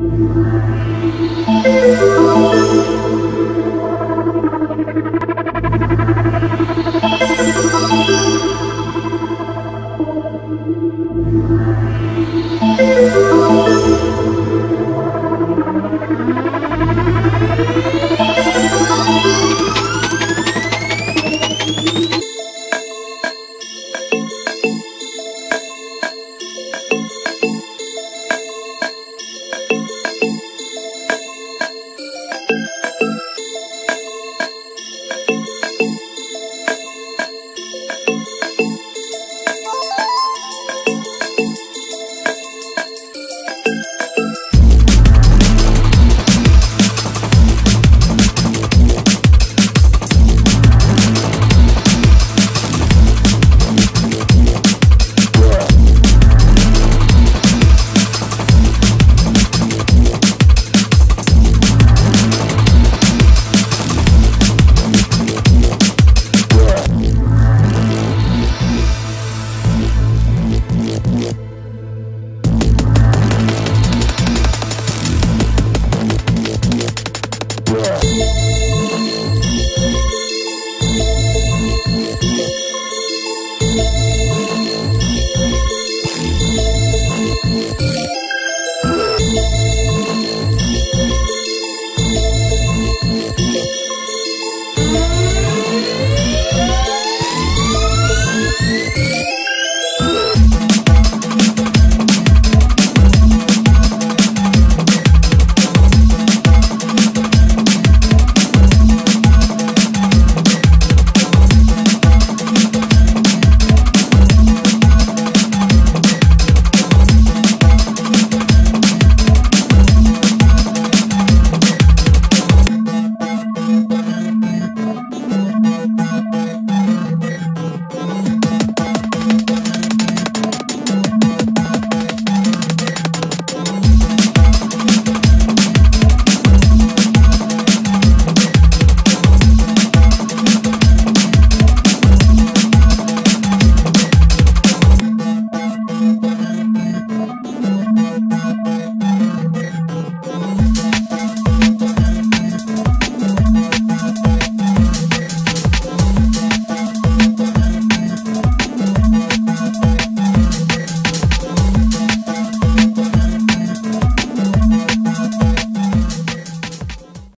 you Yeah.